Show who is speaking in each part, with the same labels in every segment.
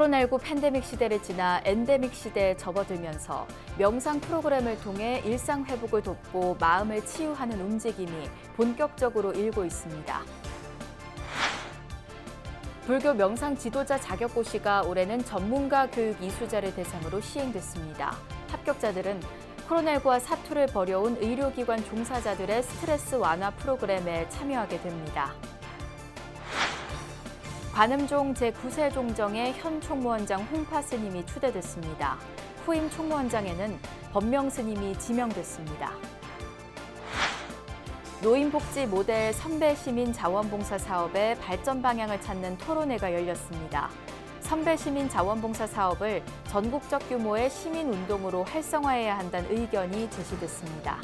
Speaker 1: 코로나19 팬데믹 시대를 지나 엔데믹 시대에 접어들면서 명상 프로그램을 통해 일상 회복을 돕고 마음을 치유하는 움직임이 본격적으로 일고 있습니다. 불교 명상 지도자 자격고시가 올해는 전문가 교육 이수자를 대상으로 시행됐습니다. 합격자들은 코로나19와 사투를 벌여온 의료기관 종사자들의 스트레스 완화 프로그램에 참여하게 됩니다. 관음종 제9세 종정의 현 총무원장 홍파 스님이 추대됐습니다. 후임 총무원장에는 법명 스님이 지명됐습니다. 노인복지 모델 선배 시민 자원봉사 사업의 발전 방향을 찾는 토론회가 열렸습니다. 선배 시민 자원봉사 사업을 전국적 규모의 시민 운동으로 활성화해야 한다는 의견이 제시됐습니다.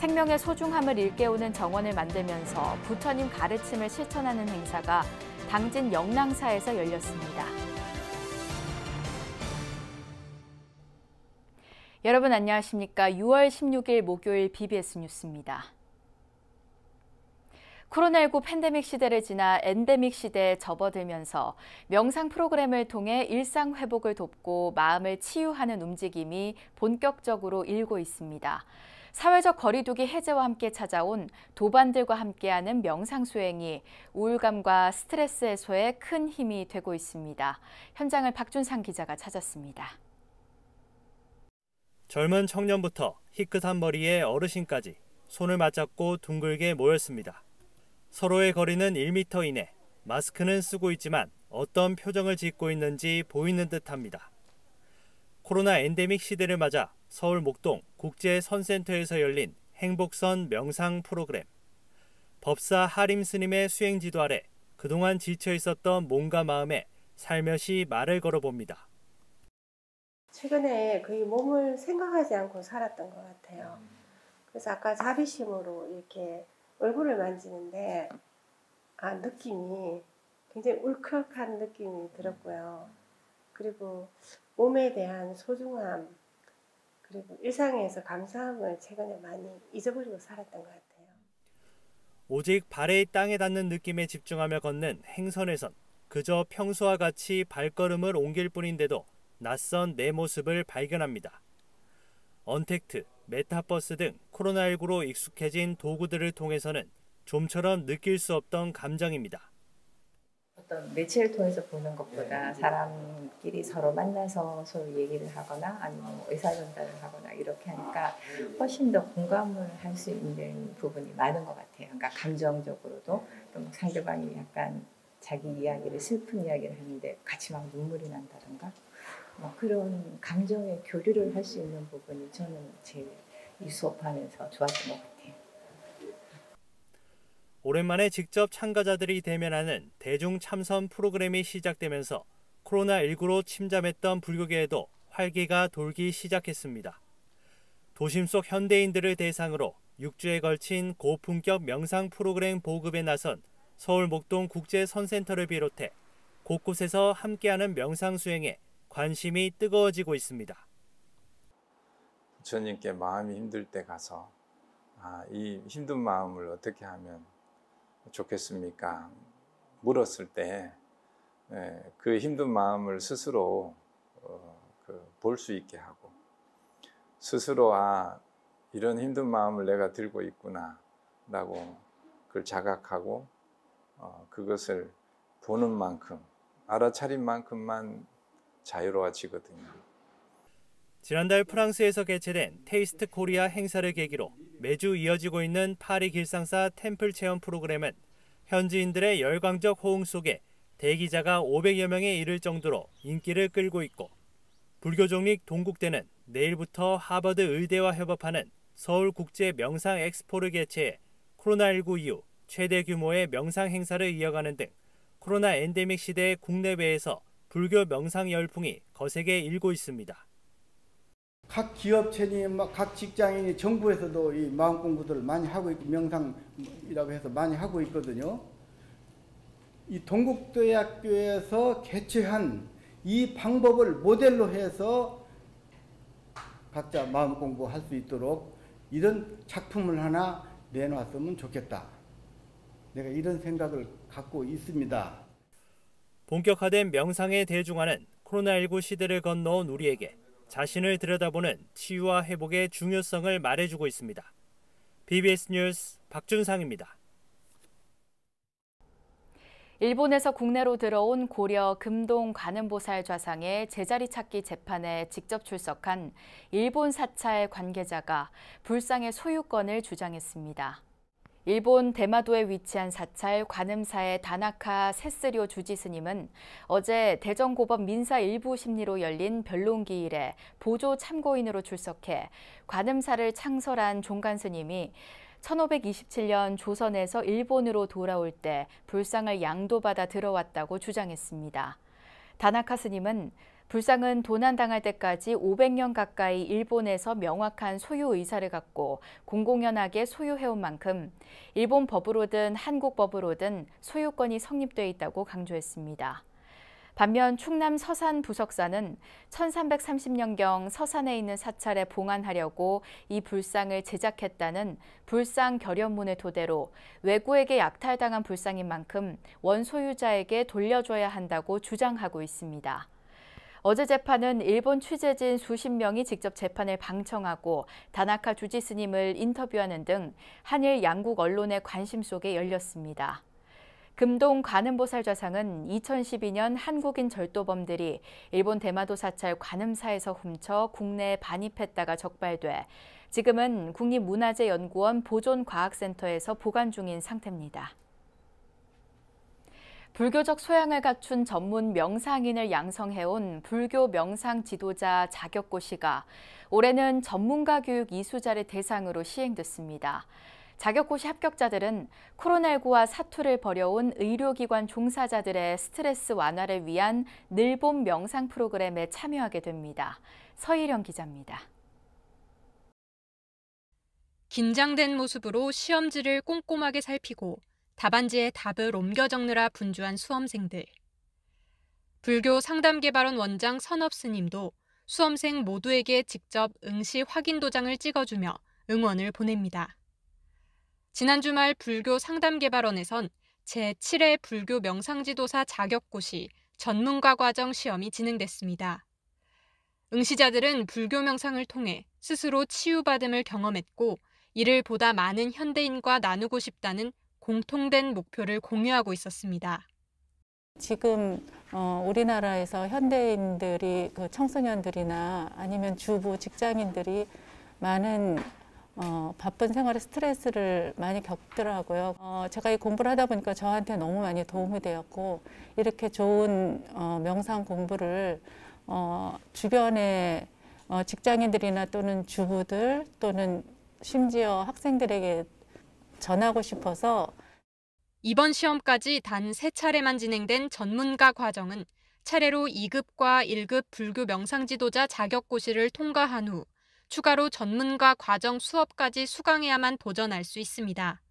Speaker 1: 생명의 소중함을 일깨우는 정원을 만들면서 부처님 가르침을 실천하는 행사가 당진 영랑사에서 열렸습니다. 여러분 안녕하십니까? 6월 16일 목요일 BBS 뉴스입니다. 코로나19 팬데믹 시대를 지나 엔데믹 시대에 접어들면서 명상 프로그램을 통해 일상 회복을 돕고 마음을 치유하는 움직임이 본격적으로 일고 있습니다. 사회적 거리두기 해제와 함께 찾아온 도반들과 함께하는 명상 수행이 우울감과 스트레스 해소에 큰 힘이 되고 있습니다. 현장을 박준상 기자가 찾았습니다.
Speaker 2: 젊은 청년부터 희끗한 머리에 어르신까지 손을 맞잡고 둥글게 모였습니다. 서로의 거리는 1m 이내, 마스크는 쓰고 있지만 어떤 표정을 짓고 있는지 보이는 듯합니다. 코로나 엔데믹 시대를 맞아 서울 목동 국제선센터에서 열린 행복선 명상 프로그램. 법사 하림 스님의 수행 지도 아래 그동안 지쳐 있었던 몸과 마음에 살며시 말을 걸어봅니다.
Speaker 3: 최근에 거의 몸을 생각하지 않고 살았던 것 같아요. 그래서 아까 자비심으로 이렇게 얼굴을 만지는데 아 느낌이 굉장히 울컥한 느낌이 들었고요. 그리고 몸에 대한 소중함 그리고 일상에서 감사함을 최근에 많이 잊어버리고 살았던 것 같아요.
Speaker 2: 오직 발의 땅에 닿는 느낌에 집중하며 걷는 행선에선 그저 평소와 같이 발걸음을 옮길 뿐인데도 낯선 내 모습을 발견합니다. 언택트, 메타버스 등 코로나19로 익숙해진 도구들을 통해서는 좀처럼 느낄 수 없던 감정입니다.
Speaker 4: 어떤 매체를 통해서 보는 것보다 사람끼리 서로 만나서 서로 얘기를 하거나 아니면 뭐 의사 전달을 하거나 이렇게 하니까 훨씬 더 공감을 할 수 있는 부분이 많은 것 같아요. 그러니까 감정적으로도 또 상대방이 약간 자기 이야기를 슬픈 이야기를 하는데 같이 막 눈물이 난다든가 뭐 그런 감정의 교류를 할 수 있는 부분이 저는 제일 이 수업하면서 좋았던 것 같아요.
Speaker 2: 오랜만에 직접 참가자들이 대면하는 대중 참선 프로그램이 시작되면서 코로나19로 침잠했던 불교계에도 활기가 돌기 시작했습니다. 도심 속 현대인들을 대상으로 6주에 걸친 고품격 명상 프로그램 보급에 나선 서울 목동 국제선센터를 비롯해 곳곳에서 함께하는 명상 수행에 관심이 뜨거워지고 있습니다.
Speaker 5: 부처님께 마음이 힘들 때 가서 아, 이 힘든 마음을 어떻게 하면 좋겠습니까? 물었을 때그 예, 힘든 마음을 스스로 어, 그 볼수 있게 하고 스스로 아 이런 힘든 마음을 내가 들고 있구나라고 그걸 자각하고 어, 그것을 보는 만큼 알아차린 만큼만 자유로워지거든요.
Speaker 2: 지난달 프랑스에서 개최된 Taste Korea 행사를 계기로 매주 이어지고 있는 파리 길상사 temple 체험 프로그램은 현지인들의 열광적 호응 속에 대기자가 500여 명에 이를 정도로 인기를 끌고 있고 불교 종립 동국대는 내일부터 하버드 의대와 협업하는 서울국제 명상 엑스포를 개최해 코로나19 이후 최대 규모의 명상 행사를 이어가는 등 코로나 엔데믹 시대의 국내외에서 불교 명상 열풍이 거세게 일고 있습니다.
Speaker 6: 각 기업체니 각 직장인이 정부에서도 이 마음 공부들을 많이 하고 있고 명상이라고 해서 많이 하고 있거든요. 이 동국대학교에서 개최한 이 방법을 모델로 해서 각자 마음 공부할 수 있도록 이런 작품을 하나 내놨으면 좋겠다. 내가 이런 생각을 갖고 있습니다.
Speaker 2: 본격화된 명상의 대중화는 코로나19 시대를 건너온 우리에게 자신을 들여다보는 치유와 회복의 중요성을 말해주고 있습니다. BBS 뉴스 박준상입니다.
Speaker 1: 일본에서 국내로 들어온 고려 금동 관음보살 좌상의 제자리 찾기 재판에 직접 출석한 일본 사찰 관계자가 불상의 소유권을 주장했습니다. 일본 대마도에 위치한 사찰 관음사의 다나카 세스료 주지스님은 어제 대전고법 민사 일부 심리로 열린 변론기일에 보조 참고인으로 출석해 관음사를 창설한 종간스님이 1527년 조선에서 일본으로 돌아올 때 불상을 양도받아 들어왔다고 주장했습니다. 다나카 스님은 불상은 도난당할 때까지 500년 가까이 일본에서 명확한 소유 의사를 갖고 공공연하게 소유해온 만큼 일본 법으로든 한국 법으로든 소유권이 성립돼 있다고 강조했습니다. 반면 충남 서산 부석사는 1330년경 서산에 있는 사찰에 봉안하려고 이 불상을 제작했다는 불상 결연문을 토대로 외구에게 약탈당한 불상인 만큼 원소유자에게 돌려줘야 한다고 주장하고 있습니다. 어제 재판은 일본 취재진 수십 명이 직접 재판을 방청하고 다나카 주지스님을 인터뷰하는 등 한일 양국 언론의 관심 속에 열렸습니다. 금동 관음보살 좌상은 2012년 한국인 절도범들이 일본 대마도 사찰 관음사에서 훔쳐 국내에 반입했다가 적발돼 지금은 국립문화재연구원 보존과학센터에서 보관 중인 상태입니다. 불교적 소양을 갖춘 전문 명상인을 양성해온 불교 명상 지도자 자격고시가 올해는 전문가 교육 이수자를 대상으로 시행됐습니다. 자격고시 합격자들은 코로나19와 사투를 벌여온 의료기관 종사자들의 스트레스 완화를 위한 늘봄 명상 프로그램에 참여하게 됩니다. 서희령 기자입니다.
Speaker 7: 긴장된 모습으로 시험지를 꼼꼼하게 살피고 답안지에 답을 옮겨 적느라 분주한 수험생들. 불교 상담개발원 원장 선업 스님도 수험생 모두에게 직접 응시 확인 도장을 찍어주며 응원을 보냅니다. 지난 주말 불교 상담개발원에선 제7회 불교 명상지도사 자격고시 전문가 과정 시험이 진행됐습니다. 응시자들은 불교 명상을 통해 스스로 치유받음을 경험했고 이를 보다 많은 현대인과 나누고 싶다는 공통된 목표를 공유하고 있었습니다.
Speaker 8: 지금 어, 우리나라에서 현대인들이 그 청소년들이나 아니면 주부 직장인들이 많은 어, 바쁜 생활에 스트레스를 많이 겪더라고요. 어, 제가 이 공부를 하다 보니까 저한테 너무 많이 도움이 되었고 이렇게 좋은 어, 명상 공부를 어, 주변에 어, 직장인들이나 또는 주부들 또는 심지어 학생들에게 전하고 싶어서
Speaker 7: 이번 시험까지 단세 차례만 진행된 전문가 과정은 차례로 2급과 1급 불교 명상지도자 자격고시를 통과한 후 추가로 전문가 과정 수업까지 수강해야만 도전할 수 있습니다.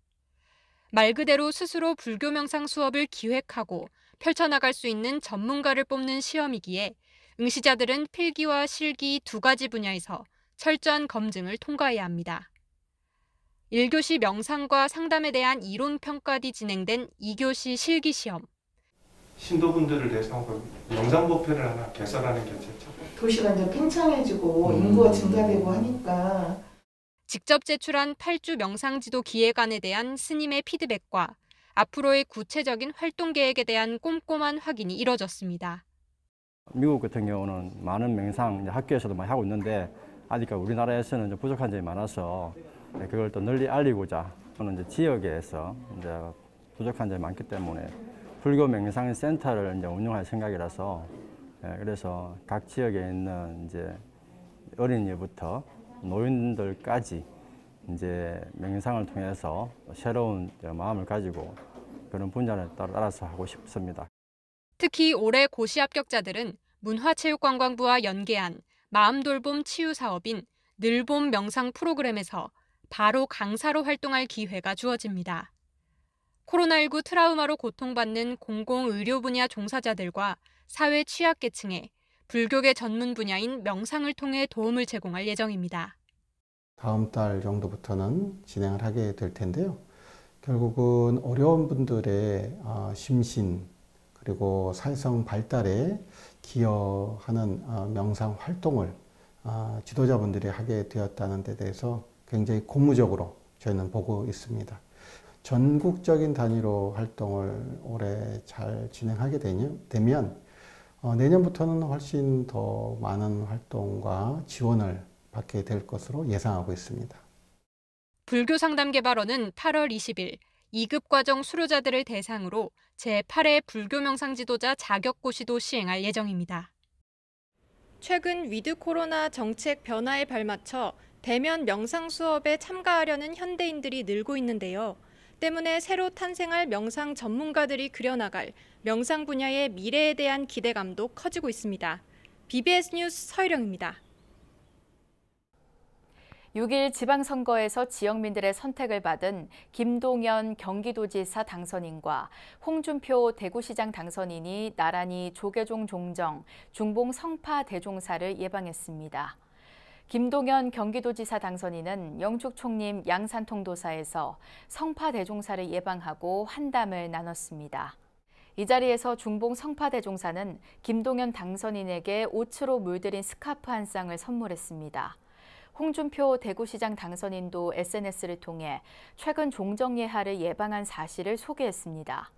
Speaker 7: 말 그대로 스스로 불교 명상 수업을 기획하고 펼쳐나갈 수 있는 전문가를 뽑는 시험이기에 응시자들은 필기와 실기 두 가지 분야에서 철저한 검증을 통과해야 합니다. 1교시 명상과 상담에 대한 이론 평가 뒤 진행된 2교시 실기 시험.
Speaker 9: 신도분들을 대상으로 명상 목표를 하나 개설하는 게 좋죠.
Speaker 10: 도시가 이제 팽창해지고 음. 인구가 증가되고 하니까
Speaker 7: 직접 제출한 8주 명상지도 기획안에 대한 스님의 피드백과 앞으로의 구체적인 활동 계획에 대한 꼼꼼한 확인이 이뤄졌습니다.
Speaker 11: 미국 같은 경우는 많은 명상 학교에서도 많이 하고 있는데 아직 우리나라에서는 부족한 점이 많아서 그걸 또 널리 알리고자 저는 이제 지역에서 이제 부족한 점이 많기 때문에 불교 명상 센터를 이제 운영할 생각이라서 예, 그래서 각 지역에 있는 이제 어린이부터 노인들까지 이제 명상을 통해서 새로운 마음을 가지고 그런 분야를 따라서 하고 싶습니다.
Speaker 7: 특히 올해 고시 합격자들은 문화체육관광부와 연계한 마음돌봄 치유 사업인 늘봄 명상 프로그램에서 바로 강사로 활동할 기회가 주어집니다. 코로나19 트라우마로 고통받는 공공의료 분야 종사자들과 사회 취약계층에 불교계 전문 분야인 명상을 통해 도움을 제공할 예정입니다.
Speaker 12: 다음 달 정도부터는 진행을 하게 될 텐데요. 결국은 어려운 분들의 어, 심신 그리고 사회성 발달에 기여하는 어, 명상 활동을 어, 지도자분들이 하게 되었다는 데 대해서 굉장히 고무적으로 저희는 보고 있습니다. 전국적인 단위로 활동을 올해 잘 진행하게 되면 어, 내년부터는 훨씬 더 많은 활동과 지원을 받게 될 것으로 예상하고 있습니다.
Speaker 7: 불교 상담 개발원은 8월 20일 2급 과정 수료자들을 대상으로 제8회 불교 명상 지도자 자격고시도 시행할 예정입니다. 최근 위드 코로나 정책 변화에 발맞춰 대면 명상 수업에 참가하려는 현대인들이 늘고 있는데요. 때문에 새로 탄생할 명상 전문가들이 그려나갈 명상 분야의 미래에 대한 기대감도 커지고 있습니다. BBS 뉴스 서희령입니다.
Speaker 1: 6일 지방선거에서 지역민들의 선택을 받은 김동연 경기도지사 당선인과 홍준표 대구시장 당선인이 나란히 조계종 종정, 중봉 성파 대종사를 예방했습니다. 김동연 경기도지사 당선인은 영축총림 양산통도사에서 성파대종사를 예방하고 환담을 나눴습니다. 이 자리에서 중봉 성파대종사는 김동연 당선인에게 옷으로 물들인 스카프 한 쌍을 선물했습니다. 홍준표 대구시장 당선인도 SNS를 통해 최근 종정예하를 예방한 사실을 소개했습니다.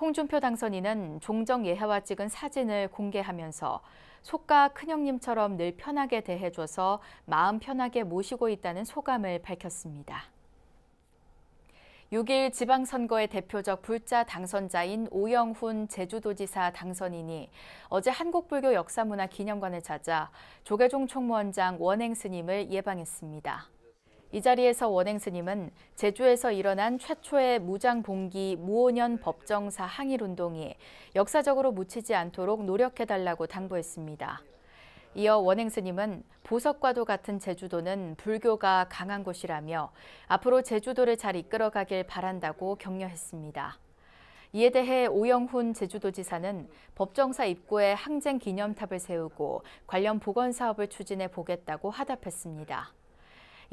Speaker 1: 홍준표 당선인은 종정 예하와 찍은 사진을 공개하면서 속가 큰형님처럼 늘 편하게 대해줘서 마음 편하게 모시고 있다는 소감을 밝혔습니다. 6일 지방선거의 대표적 불자 당선자인 오영훈 제주도지사 당선인이 어제 한국불교 역사문화 기념관을 찾아 조계종 총무원장 원행 스님을 예방했습니다. 이 자리에서 원행 스님은 제주에서 일어난 최초의 무장봉기 무오년 법정사 항일운동이 역사적으로 묻히지 않도록 노력해달라고 당부했습니다. 이어 원행 스님은 보석과도 같은 제주도는 불교가 강한 곳이라며 앞으로 제주도를 잘 이끌어가길 바란다고 격려했습니다. 이에 대해 오영훈 제주도지사는 법정사 입구에 항쟁 기념탑을 세우고 관련 복원 사업을 추진해 보겠다고 화답했습니다.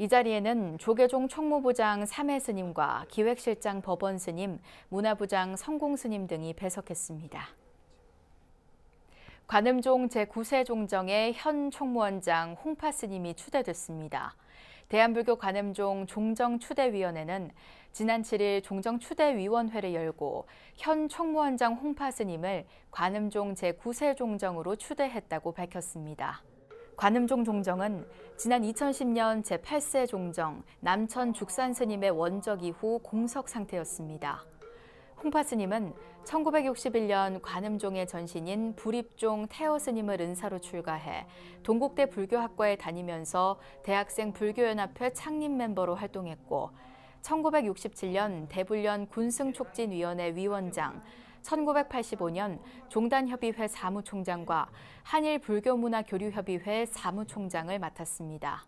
Speaker 1: 이 자리에는 조계종 총무부장 3회 스님과 기획실장 법원 스님, 문화부장 성공 스님 등이 배석했습니다. 관음종 제9세 종정의 현 총무원장 홍파 스님이 추대됐습니다. 대한불교 관음종 종정추대위원회는 지난 7일 종정추대위원회를 열고 현 총무원장 홍파 스님을 관음종 제9세 종정으로 추대했다고 밝혔습니다. 관음종 종정은 지난 2010년 제8세 종정 남천 죽산 스님의 원적 이후 공석 상태였습니다. 홍파 스님은 1961년 관음종의 전신인 불입종 태어 스님을 은사로 출가해 동국대 불교학과에 다니면서 대학생 불교연합회 창립 멤버로 활동했고 1967년 대불련 군승촉진위원회 위원장, 1985년 종단협의회 사무총장과 한일불교문화교류협의회 사무총장을 맡았습니다.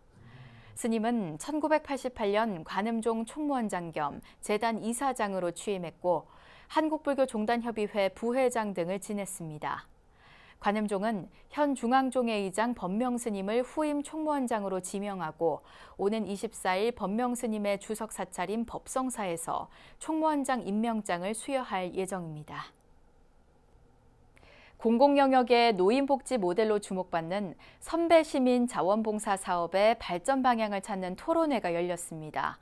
Speaker 1: 스님은 1988년 관음종 총무원장 겸 재단 이사장으로 취임했고 한국불교종단협의회 부회장 등을 지냈습니다. 관음종은 현 중앙종회 의장 법명스님을 후임 총무원장으로 지명하고 오는 24일 법명스님의 주석 사찰인 법성사에서 총무원장 임명장을 수여할 예정입니다. 공공 영역의 노인복지 모델로 주목받는 선배 시민 자원봉사 사업의 발전 방향을 찾는 토론회가 열렸습니다.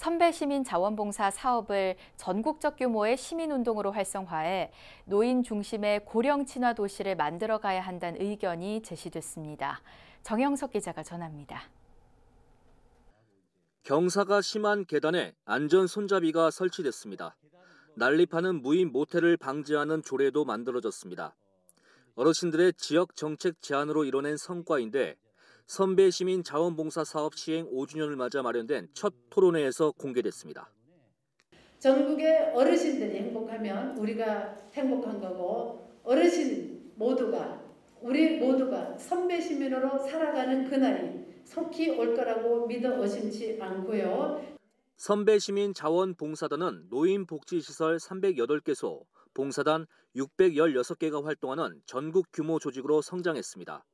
Speaker 1: 선배 시민 자원봉사 사업을 전국적 규모의 시민운동으로 활성화해 노인 중심의 고령 친화 도시를 만들어 가야 한다는 의견이 제시됐습니다. 정영석 기자가 전합니다.
Speaker 13: 경사가 심한 계단에 안전 손잡이가 설치됐습니다. 난립하는 무인 모텔을 방지하는 조례도 만들어졌습니다. 어르신들의 지역 정책 제안으로 이뤄낸 성과인데 선배 시민 자원봉사 사업 시행 5주년을 맞아 마련된 첫 토론회에서 공개됐습니다.
Speaker 14: 전국의 어르신들이 행복하면 우리가 행복한 거고 어르신 모두가 우리 모두가 선배 시민으로 살아가는 그날이 속히 올 거라고 믿어 의심치 않고요.
Speaker 13: 선배 시민 자원봉사단은 노인복지시설 308개소, 봉사단 616개가 활동하는 전국 규모 조직으로 성장했습니다.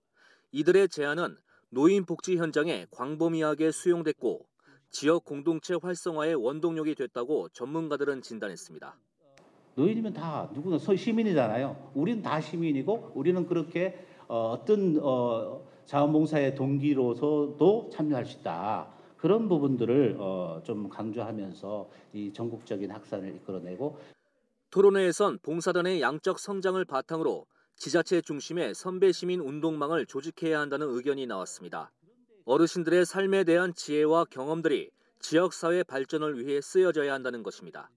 Speaker 13: 이들의 제안은 노인 복지 현장에 광범위하게 수용됐고 지역 공동체 활성화의 원동력이 됐다고 전문가들은 진단했습니다.
Speaker 15: 노인이면 다 누구나 시민이잖아요. 우리는 다 시민이고 우리는 그렇게 어떤 어, 자원봉사의 동기로서도 참여할 수 있다. 그런 부분들을 어, 좀 강조하면서 이 전국적인 확산을 이끌어내고
Speaker 13: 토론회에선 봉사단의 양적 성장을 바탕으로 지자체 중심의 선배 시민 운동망을 조직해야 한다는 의견이 나왔습니다. 어르신들의 삶에 대한 지혜와 경험들이 지역 사회 발전을 위해 쓰여져야 한다는 것입니다.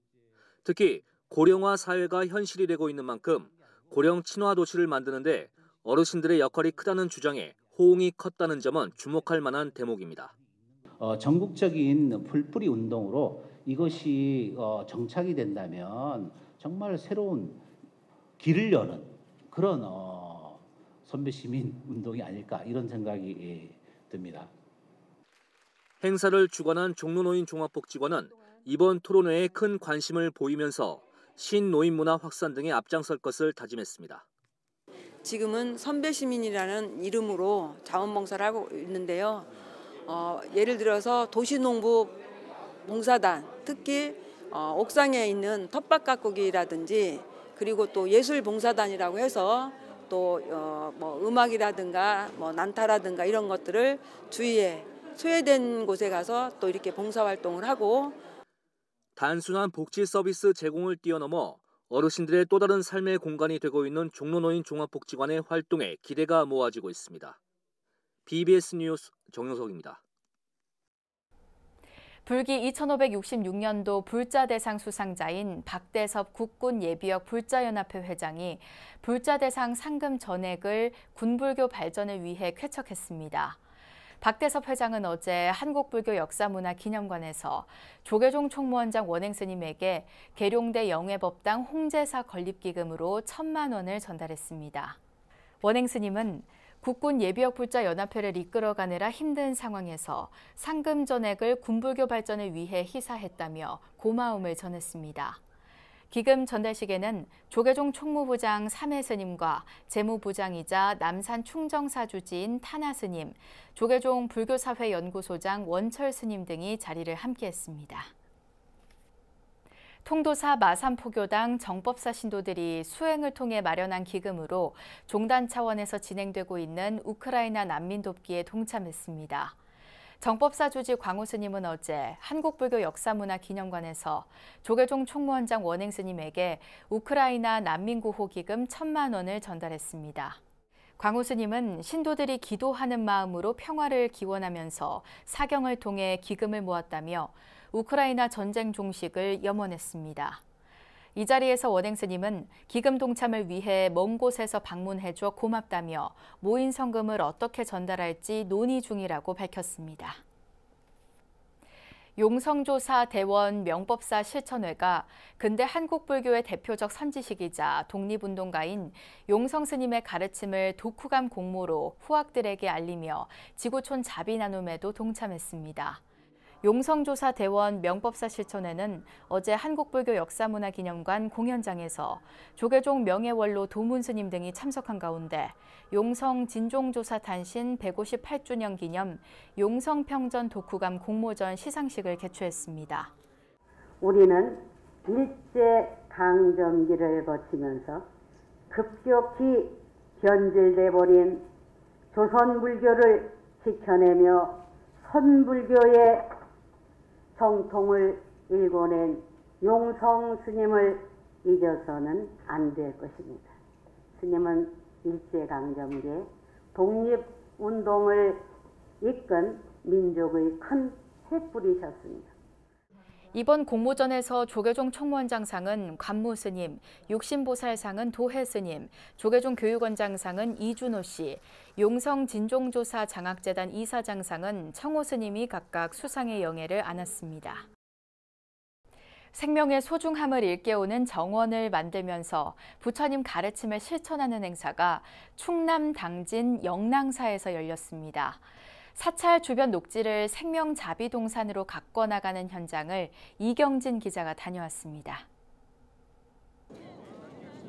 Speaker 13: 특히 고령화 사회가 현실이 되고 있는 만큼 고령 친화 도시를 만드는데 어르신들의 역할이 크다는 주장에 호응이 컸다는 점은 주목할 만한 대목입니다.
Speaker 15: 어, 전국적인 풀뿌리 운동으로 이것이 어, 정착이 된다면 정말 새로운 길을 여는 그런 어, 선배 시민 운동이 아닐까 이런 생각이 예, 듭니다.
Speaker 13: 행사를 주관한 종로노인 종합복지관은 이번 토론회에 큰 관심을 보이면서 신노인 문화 확산 등에 앞장설 것을 다짐했습니다.
Speaker 16: 지금은 선배 시민이라는 이름으로 자원봉사를 하고 있는데요. 어, 예를 들어서 도시농부 봉사단, 특히 어, 옥상에 있는 텃밭 가꾸기라든지 그리고 또 예술 봉사단이라고 해서 또 어, 뭐 음악이라든가 뭐 난타라든가 이런 것들을 주위에 소외된 곳에 가서 또 이렇게 봉사 활동을 하고
Speaker 13: 단순한 복지 서비스 제공을 뛰어넘어 어르신들의 또 다른 삶의 공간이 되고 있는 종로노인 종합복지관의 활동에 기대가 모아지고 있습니다. BBS 뉴스 정영석입니다.
Speaker 1: 불기 2566년도 불자대상 수상자인 박대섭 국군 예비역 불자연합회 회장이 불자대상 상금 전액을 군불교 발전을 위해 쾌척했습니다. 박대섭 회장은 어제 한국불교 역사문화기념관에서 조계종 총무원장 원행스님에게 계룡대 영예법당 홍제사 건립기금으로 천만 원을 전달했습니다. 원행스님은 국군 예비역 불자 연합회를 이끌어가느라 힘든 상황에서 상금 전액을 군불교 발전을 위해 희사했다며 고마움을 전했습니다. 기금 전달식에는 조계종 총무부장 3회 스님과 재무부장이자 남산 충정사 주지인 타나 스님, 조계종 불교사회 연구소장 원철 스님 등이 자리를 함께했습니다. 통도사 마산포교당 정법사 신도들이 수행을 통해 마련한 기금으로 종단 차원에서 진행되고 있는 우크라이나 난민 돕기에 동참했습니다. 정법사 주지 광우 스님은 어제 한국불교 역사문화 기념관에서 조계종 총무원장 원행 스님에게 우크라이나 난민 구호 기금 천만 원을 전달했습니다. 광우 스님은 신도들이 기도하는 마음으로 평화를 기원하면서 사경을 통해 기금을 모았다며 우크라이나 전쟁 종식을 염원했습니다. 이 자리에서 원행 스님은 기금 동참을 위해 먼 곳에서 방문해줘 고맙다며 모인 성금을 어떻게 전달할지 논의 중이라고 밝혔습니다. 용성조사 대원 명법사 실천회가 근대 한국불교의 대표적 선지식이자 독립운동가인 용성 스님의 가르침을 독후감 공모로 후학들에게 알리며 지구촌 자비 나눔에도 동참했습니다. 용성조사 대원 명법사 실천회는 어제 한국불교 역사문화기념관 공연장에서 조계종 명예원로 도문스님 등이 참석한 가운데 용성 진종조사 탄신 158주년 기념 용성평전 독후감 공모전 시상식을 개최했습니다.
Speaker 17: 우리는 일제 강점기를 거치면서 급격히 변질돼 버린 조선 불교를 지켜내며 선불교의 정통을 일궈낸 용성 스님을 잊어서는 안 될 것입니다. 스님은 일제강점기 독립운동을 이끈 민족의 큰 횃불이셨습니다.
Speaker 1: 이번 공모전에서 조계종 총무원장상은 관무 스님, 육신보살상은 도해 스님, 조계종 교육원장상은 이준호 씨, 용성 진종조사 장학재단 이사장상은 청호 스님이 각각 수상의 영예를 안았습니다. 생명의 소중함을 일깨우는 정원을 만들면서 부처님 가르침을 실천하는 행사가 충남 당진 영랑사에서 열렸습니다. 사찰 주변 녹지를 생명 자비 동산으로 가꿔 나가는 현장을 이경진 기자가 다녀왔습니다.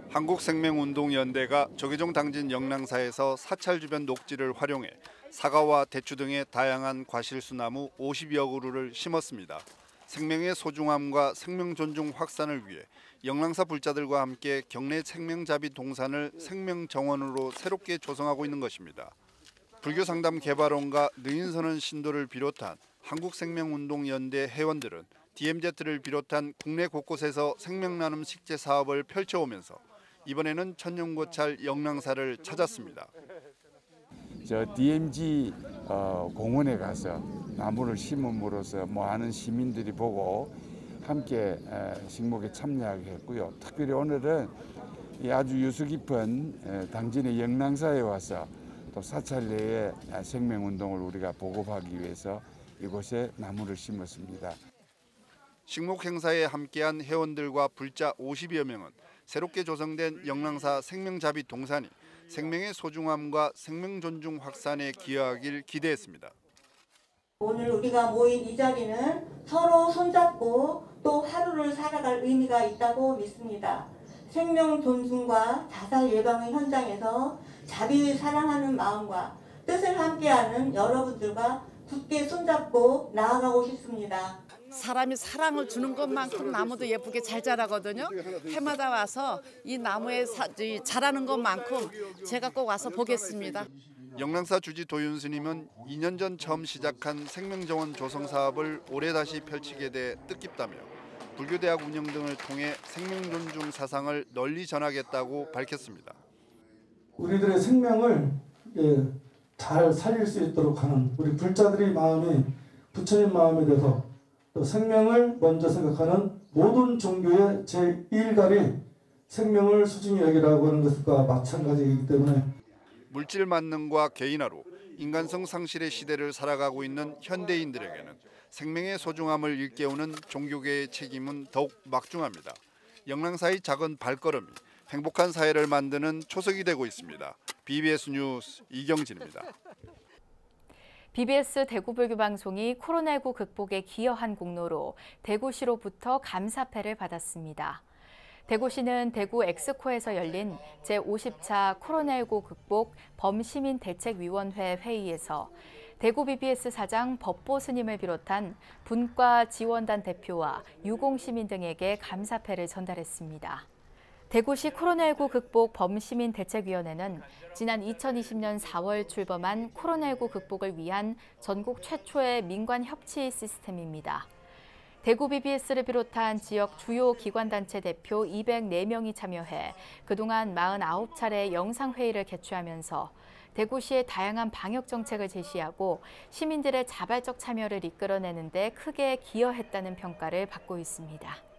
Speaker 18: 한국생명운동연대가 조계종 당진 영랑사에서 사찰 주변 녹지를 활용해 사과와 대추 등의 다양한 과실수나무 50여 그루를 심었습니다. 생명의 소중함과 생명 존중 확산을 위해 영랑사 불자들과 함께 경내 생명자비 동산을 생명정원으로 새롭게 조성하고 있는 것입니다. 불교 상담 개발원과 느인선언 신도를 비롯한 한국생명운동연대 회원들은 DMZ를 비롯한 국내 곳곳에서 생명나눔 식재 사업을 펼쳐오면서 이번에는 천년고찰 영랑사를 찾았습니다.
Speaker 19: 저 DMZ 어, 공원에 가서 나무를 심음으로써 뭐 하는 시민들이 보고 함께 에, 식목에 참여하게 했고요. 특별히 오늘은 이 아주 유수 깊은 에, 당진의 영랑사에 와서 또 사찰 내의 생명운동을 우리가 보급하기 위해서 이곳에 나무를 심었습니다.
Speaker 18: 식목 행사에 함께한 회원들과 불자 50여 명은 새롭게 조성된 영랑사 생명자비 동산이 생명의 소중함과 생명 존중 확산에 기여하길 기대했습니다.
Speaker 20: 오늘 우리가 모인 이 자리는 서로 손잡고 또 하루를 살아갈 의미가 있다고 믿습니다. 생명 존중과 자살 예방의 현장에서 자비를 사랑하는 마음과 뜻을 함께하는 여러분들과 굳게 손잡고 나아가고 싶습니다.
Speaker 21: 사람이 사랑을 주는 것만큼 나무도 예쁘게 잘 자라거든요. 해마다 와서 이 나무에 사, 이 자라는 것만큼 제가 꼭 와서 보겠습니다.
Speaker 18: 영랑사 주지 도윤 스님은 2년 전 처음 시작한 생명정원 조성 사업을 올해 다시 펼치게 돼 뜻깊다며 불교대학 운영 등을 통해 생명 존중 사상을 널리 전하겠다고 밝혔습니다.
Speaker 22: 우리들의 생명을 예, 잘 살릴 수 있도록 하는 우리 불자들의 마음이 부처님 마음에 대해서 또 생명을 먼저 생각하는 모든 종교의 제1갈이 생명을 수중히 여기라고 하는 것과 마찬가지이기 때문에
Speaker 18: 물질 만능과 개인화로 인간성 상실의 시대를 살아가고 있는 현대인들에게는 생명의 소중함을 일깨우는 종교계의 책임은 더욱 막중합니다. 영랑사의 작은 발걸음이 행복한 사회를 만드는 초석이 되고 있습니다. BBS 뉴스 이경진입니다.
Speaker 1: BBS 대구불교 방송이 코로나19 극복에 기여한 공로로 대구시로부터 감사패를 받았습니다. 대구시는 대구 엑스코에서 열린 제50차 코로나19 극복 범시민 대책위원회 회의에서 대구 BBS 사장 법보 스님을 비롯한 분과 지원단 대표와 유공시민 등에게 감사패를 전달했습니다. 대구시 코로나19 극복 범시민 대책위원회는 지난 2020년 4월 출범한 코로나19 극복을 위한 전국 최초의 민관 협치 시스템입니다. 대구 BBS를 비롯한 지역 주요 기관단체 대표 204명이 참여해 그동안 49차례 영상회의를 개최하면서 대구시의 다양한 방역 정책을 제시하고 시민들의 자발적 참여를 이끌어내는 데 크게 기여했다는 평가를 받고 있습니다.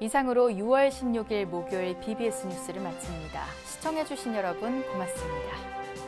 Speaker 1: 이상으로 6월 16일 목요일 BBS 뉴스를 마칩니다. 시청해주신 여러분 고맙습니다.